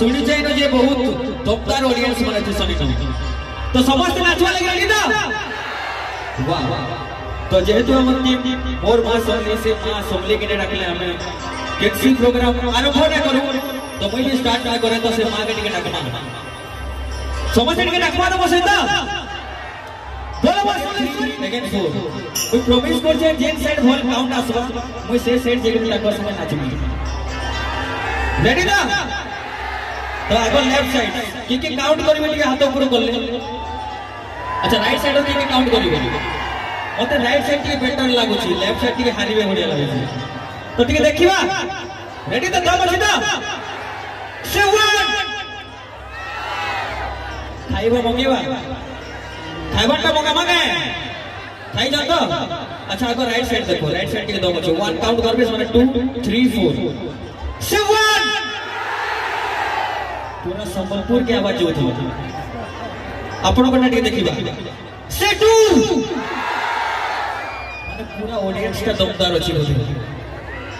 শুনিছে না যে বহুত দমদার অডিয়েন্স মানে আছে সনি তো সমস্ত নাচবা লাগি গীতা বাহ তো যেহেতু আমার টিম মোর মা সমলি সে মা সমলি কেনে ডাকলে আমি ট্যাক্সি প্রোগ্রাম আরম্ভ না করু তো পहिले স্টার্ট না করে তো সে মা কে টিকে ডাকবা সমস্ত টিকে ডাকবা তো বসে তো বলো বস সেকেন্ড ফোর মুই প্রমিস করছে জেন সাইড ভল কাউন্ট আসবা মুই সে সাইড যেগুলা ডাকবা সঙ্গে নাচবি রেডি না तो आगो लेफ्ट साइड की की काउंट करिवे टिके हाथ ऊपर करले अच्छा राइट साइड की की काउंट करिवे मते राइट साइड टिके बेटर लागुची लेफ्ट साइड टिके हारिवे बढ़िया लागुची तो टिके देखिबा रेडी तो दम अछि तो से वन खाइबो मंगेबा खाइबा ता मंगा मांगे खाई जा तो अच्छा आगो राइट साइड देखो राइट साइड टिके दम अछि वन काउंट करबे माने 2 3 4 पूरा संबलपुर के आवाज जो थी आपण को टिके देखिबा सेटू माने पूरा ऑडियंस का दमदार अछि बोले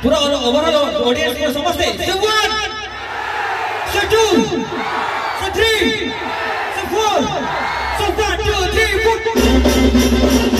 पूरा ओवरऑल ऑडियंस को समझते से 1 से 2 से 3 से 4 से 1 2 3 4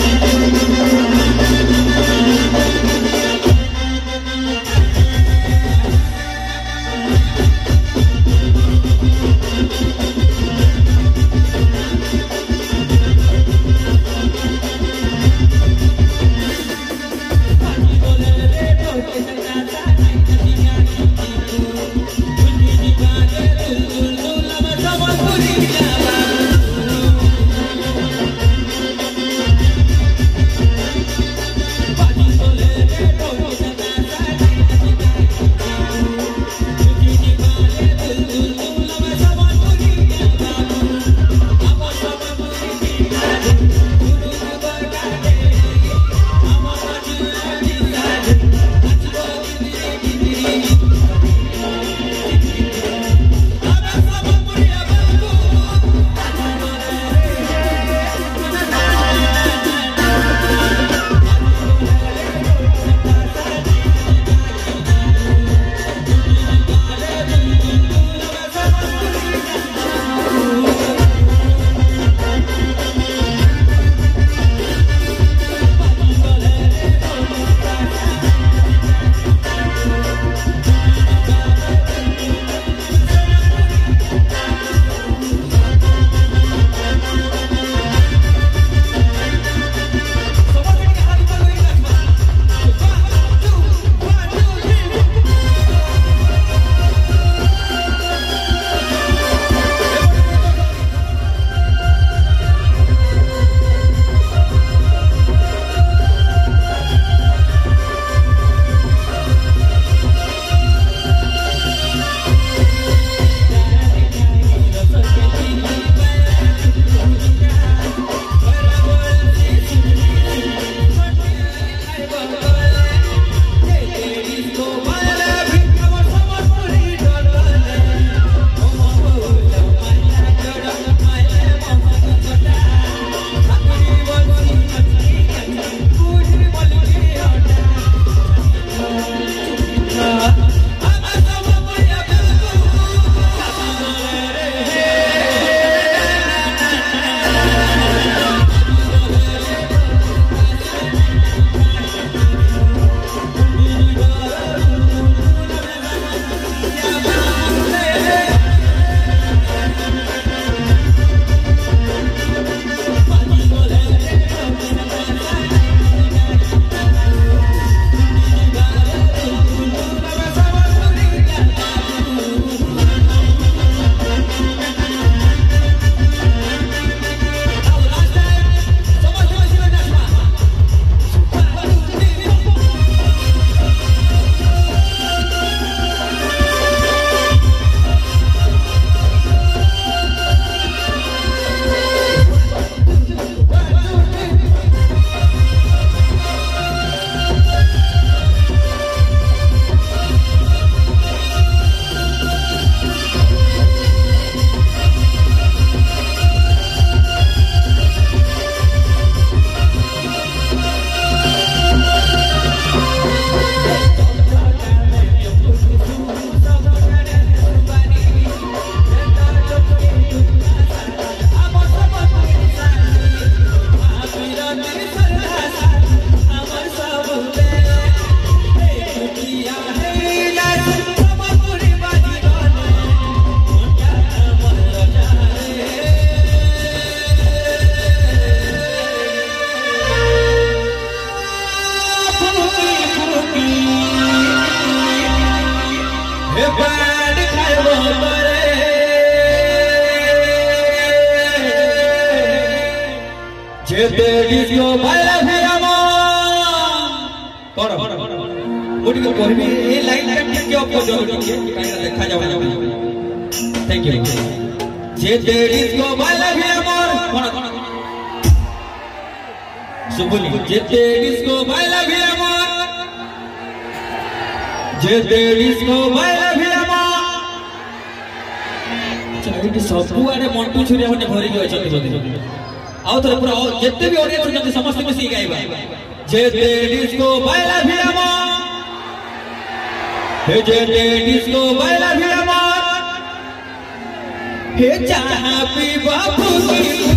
तेरी को भला फेरम कर मुड़ी को कहबी ए लाइन का ठीक के ऊपर जो काई देखा जाओ थैंक यू जे तेरी को भला फेरम कर सुबुली जे तेरी को भला फेरम जे तेरी को भला फेरम চারিটি সবুয়াড়ে মন্টু ছুরি আমাদের ভরিকে অনেক आउ तो पूरा जितने भी ऑडियंस उन्होंने समस्त को सी गाइबा जे जेते डिस्को बैला भी अमर हे जेते डिस्को बैला भी अमर हे चाहा पी बापू की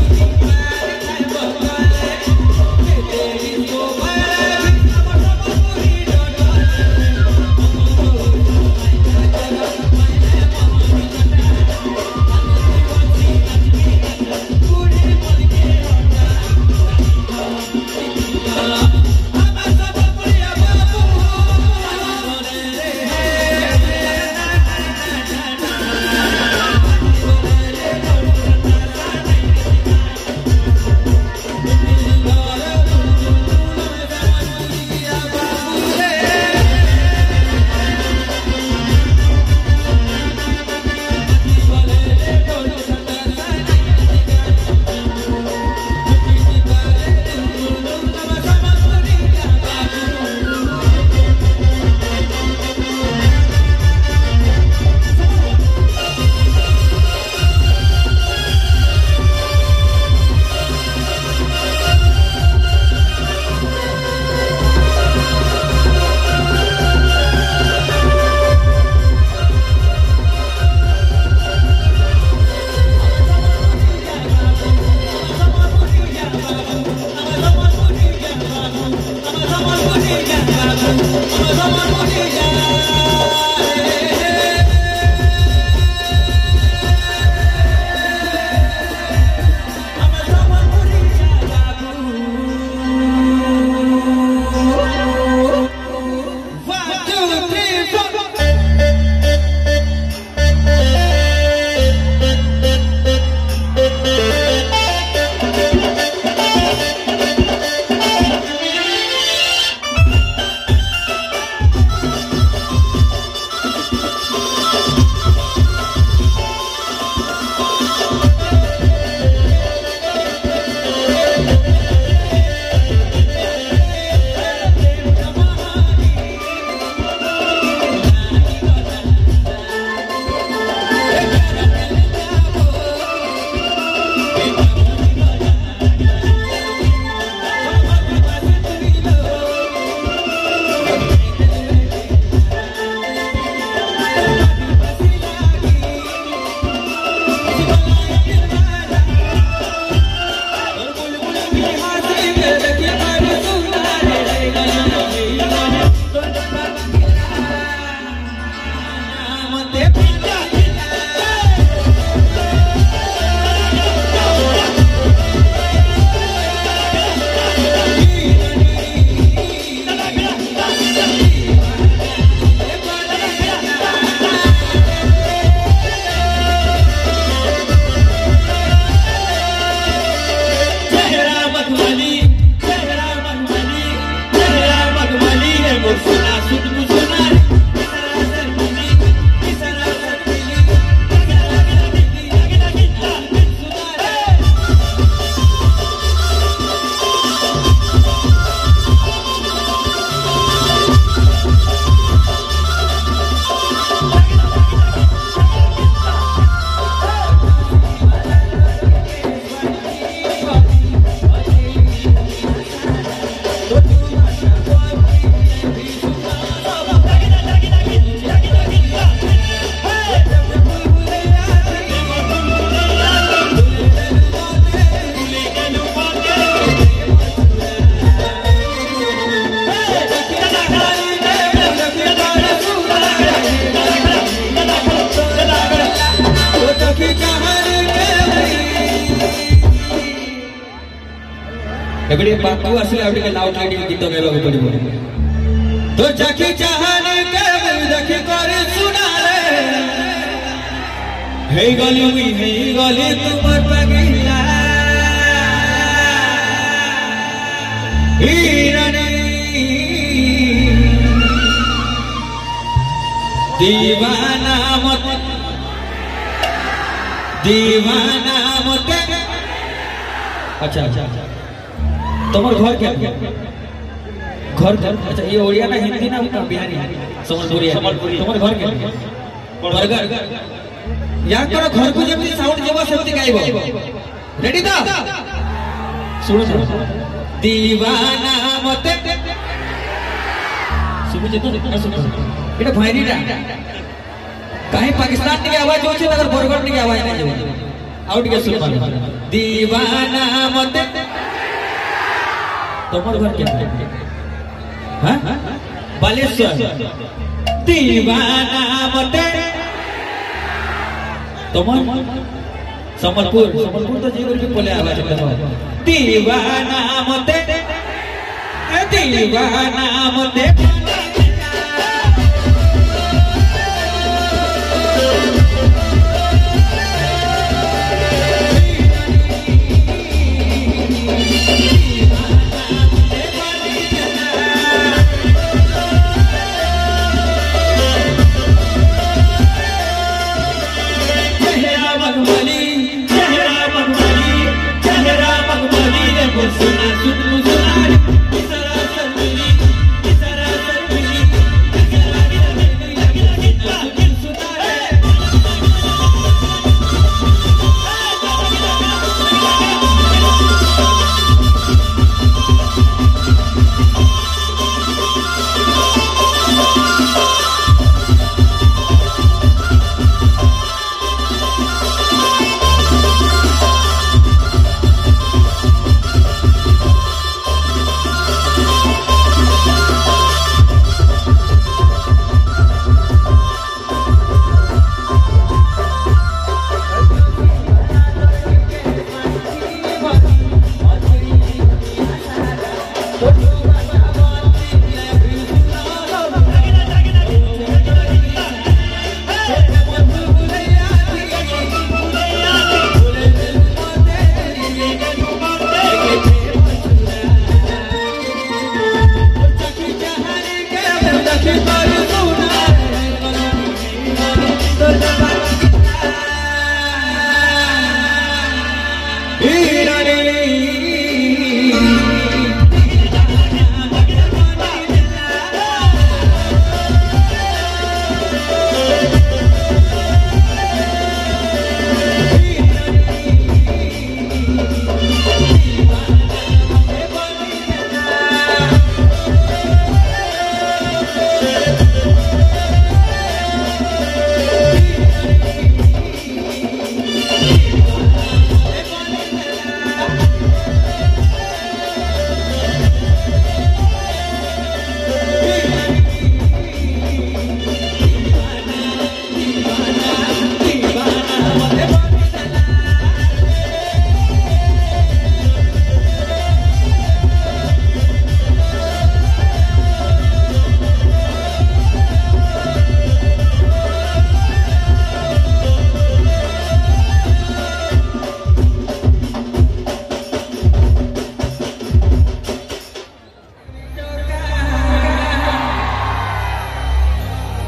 ତୁ ଆସିଲେ ଆଉ ଟିକେ ଲାଉଡ୍ ଲାଇଟ୍ ଗୀତ ଗାଇବାକୁ ପଡିବ ତୋ ଚାଖି ଚାହାନି କେବେ ଦେଖି କରି ଶୁଣାରେ ହେଇଗଲି ମୁଇଁ ହେଇଗଲି ତୁମର ପାଗିଲା ହିରଣୀ दीवाना मत दीवाना मत अच्छा अच्छा तुम्हारे घर क्या घर घर अच्छा ये ओडिया ना हिंदी ना बिहारी है समलपुरी है तुम्हारे घर क्या बर्गर यहाँ कर घर को जब साउंड जब सेमति गाइबो रेडी था सुनो सुनो दीवाना मते सुबुजे तो ना सुनो এটা ভাইরিটা কাহি পাকিস্তান টিকে আওয়াজ হচ্ছে তাদের বরগড় টিকে আওয়াজ নাই आउट টিকে শুনো दीवाना मत তোমার ঘর কেমন হ্যাঁ বালেশ্বর দিবানা মতে তোমার সম্বলপুর সম্বলপুর তো যে করবি বলে আওয়াজ তোমার দিবানা মতে দিবানা মতে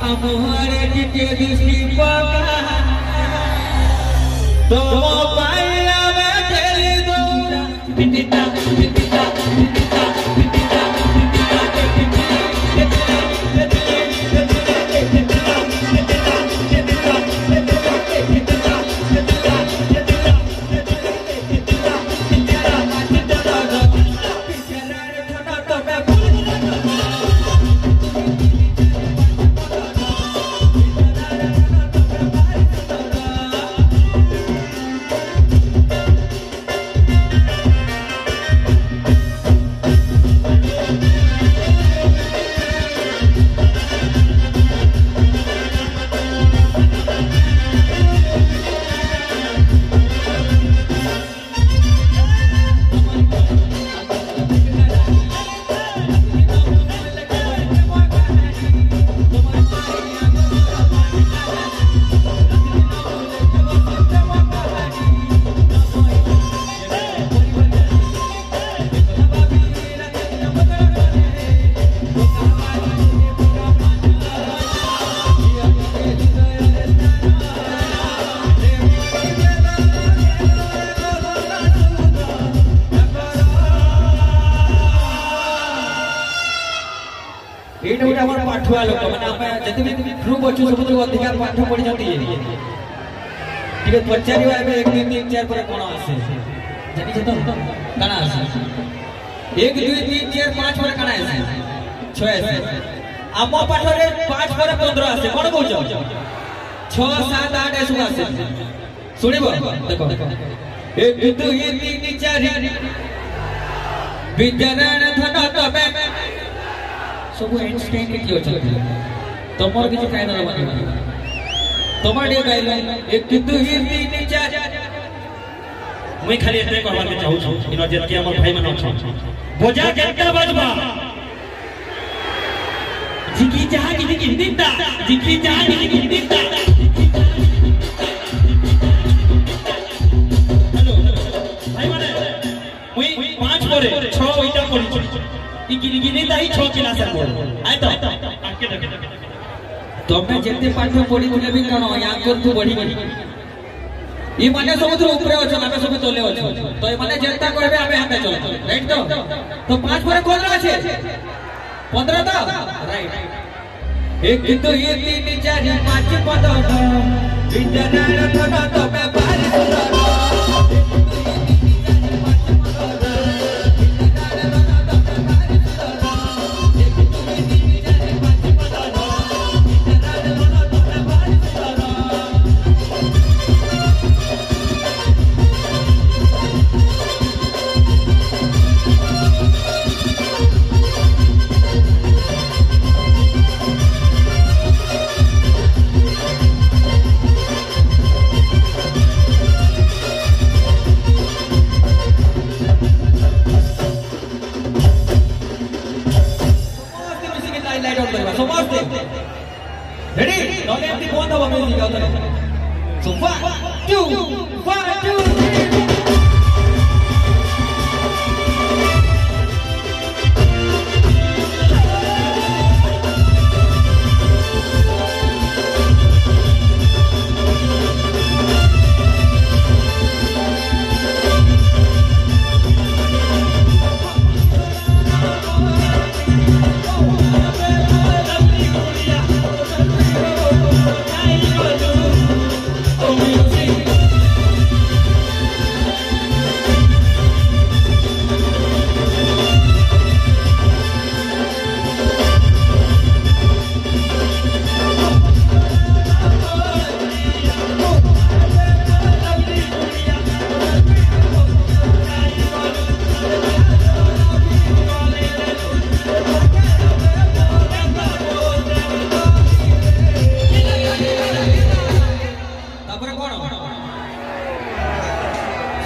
amor que te justifica Tomo baila, vete lindo Pitita, pitita, pitita ଅଧିକାର ପାଠ ପଢ଼ିଛନ୍ତି ଟିକେ ପଚାରିବା ଏବେ ଏକ ଦୁଇ ତିନି ଚାରି ପରେ କ'ଣ ଆସେ ଜାଣିଛ ତ କାଣା ଆସେ ଏକ ଦୁଇ ତିନି ଚାରି ପାଞ୍ଚ ପରେ କାଣା ଆସେ ଛଅ ଆସେ ଆମ ପାଠରେ ପାଞ୍ଚ ପରେ ପନ୍ଦର ଆସେ କ'ଣ କହୁଛ ଛଅ ସାତ ଆଠ ଏସବୁ ଆସେ ଶୁଣିବ ଦେଖ ଏକ ଦୁଇ ତିନି ଚାରି ବିଦ୍ୟାରାୟଣ ଧନ ତବେ ସବୁ ଆଇନଷ୍ଟାଇନ କିଏ ଅଛନ୍ତି তোমার কিছু খাই না তোমার টিকে গাইল একটু দুই তিন মুই খালি এতে কহবা কে চাহুছ ইনো যেতে আমার ভাই মানে অছ বোঝা যেতে বাজবা জিকি চাহা জিকি হিন্দি তা জিকি চাহা জিকি হিন্দি তা মানে, ছ ওইটা করি তাই ছ কিলাসে পড় ତମେ ଯେତେ ପାଠ ପଢିଥିଲେ ବି କାରଣ ୟାଙ୍କଠୁ ବଢିକି ଏମାନେ ସବୁଥିରୁ ଉପରେ ଅଛନ୍ ଆମେ ସବୁ ତଲେ ଅଛୁ ତ ଏମାନେ ଯେନ୍ତା କହିବେ ଆମେ ହେନ୍ତା ଚଲଛୁ ରାଇଟ୍ ତ ତ ପାଞ୍ଚ ପରେ କଣ ଅଛି ପନ୍ଦର ତ ରାଇଟ୍ ଏକ ଦୁଇ ତିନି ଚାରି ପାଞ୍ଚ ପନ୍ଦର ବିଦ୍ୟାଳୟ ତମେ ବାହାରି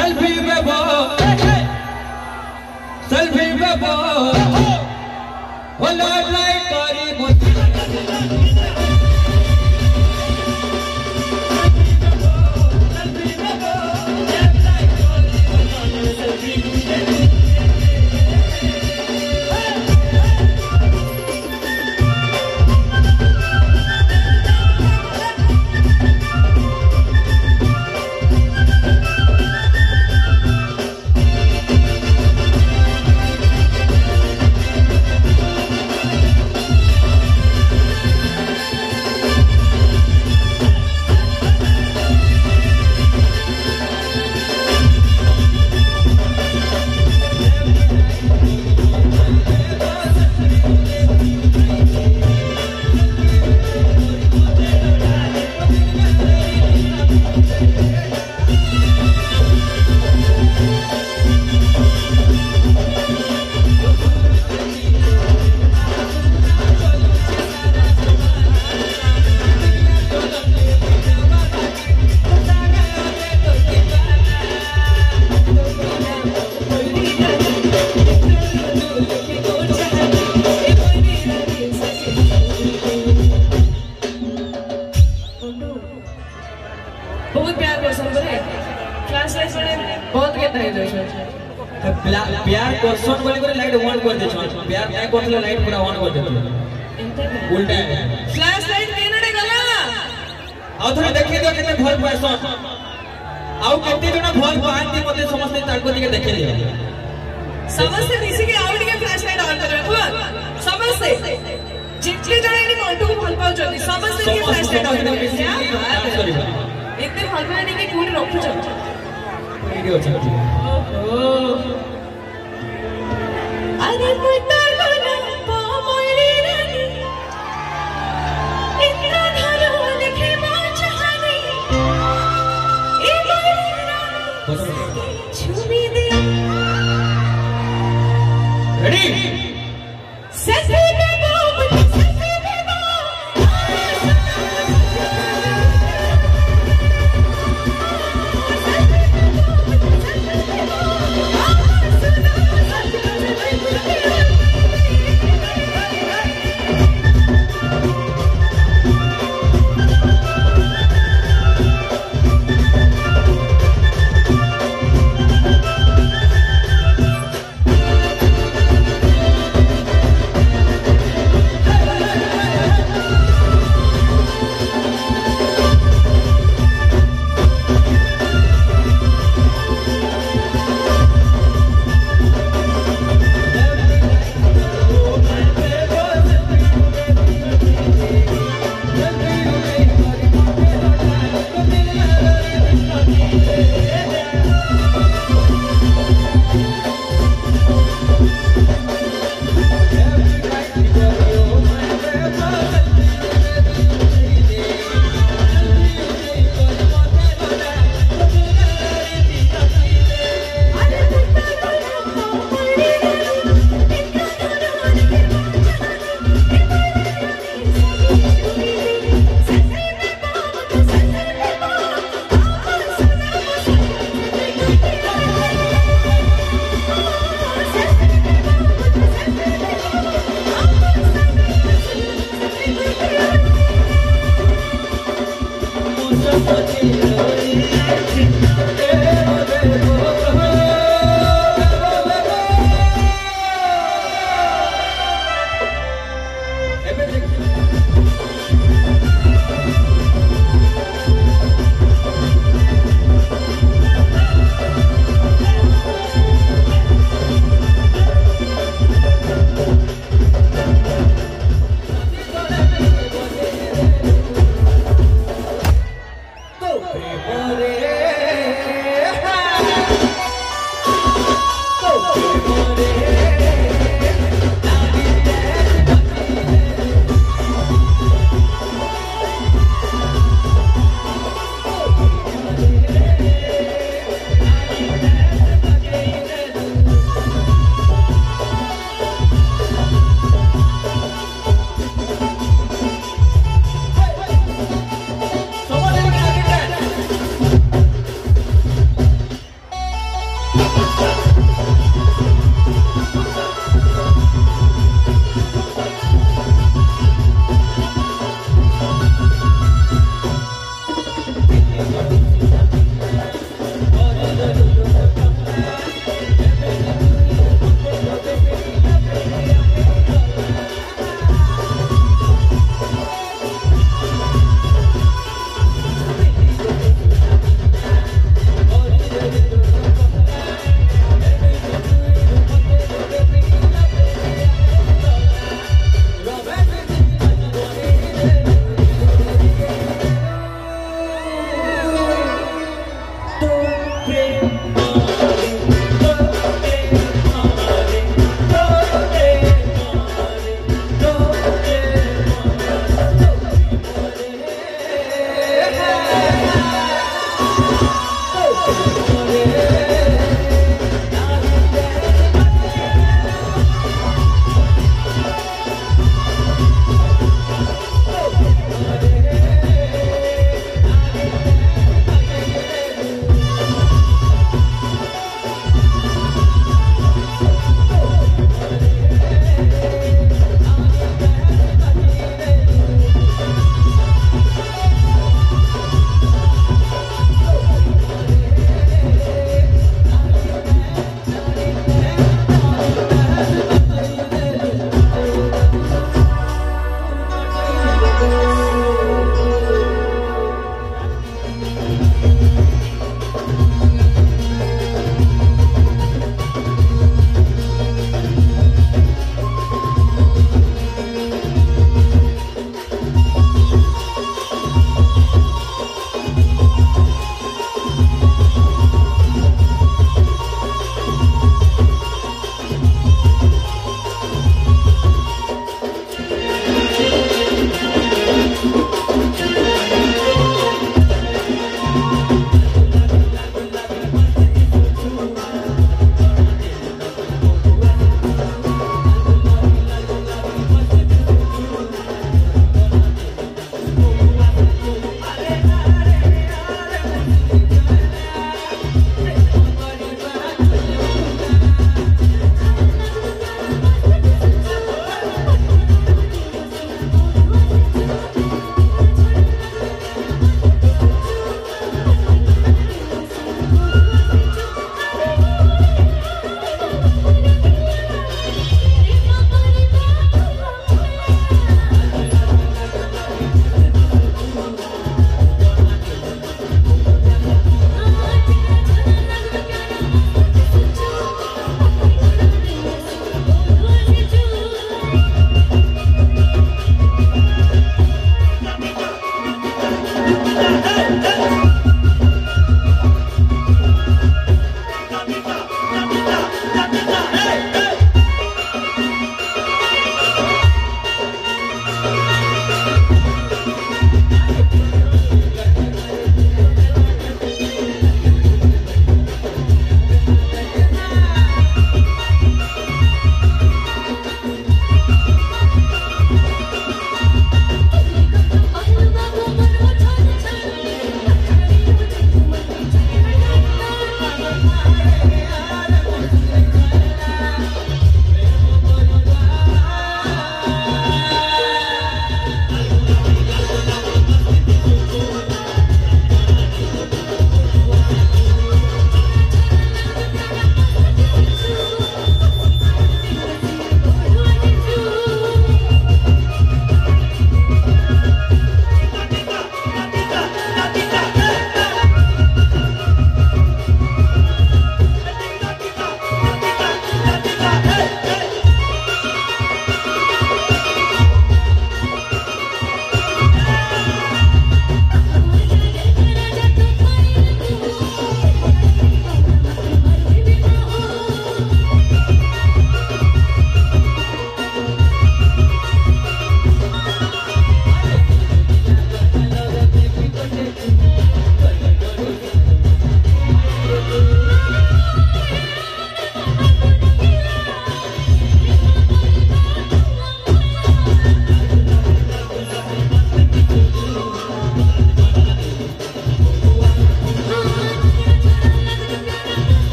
ल्फी पे बल्फी पे સાંભળી ટ્રાન્સલેશન બહુત કેતા હે જોશો প্যার করছন বলে করে লাইট অন করে দেছন প্যার না করলে লাইট পুরা অন করে দেছন উল্টা ফ্ল্যাশ লাইট কেনডে গলা আউ থরে দেখি দিও কেতে ভল পাইছন আউ কেতে জন ভল পাহান্তি মতে সমস্ত তাঙ্ক দিকে দেখি দিও সমস্ত মিশিকে আউ দিকে ফ্ল্যাশ লাইট অন করে বুঝ সমস্ত যেটলি জন এনি মন্টু ভল পাউছন সমস্ত দিকে ফ্ল্যাশ লাইট অন করে সরি ଏତେ ଭଲ ଆଣିକି କୋଉଠି ରଖୁଛନ୍ତି ଏଇଠି ଅଛନ୍ତି ଆରେ ମୁଁ Ready?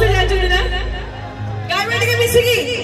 Guy, ready to get me singing?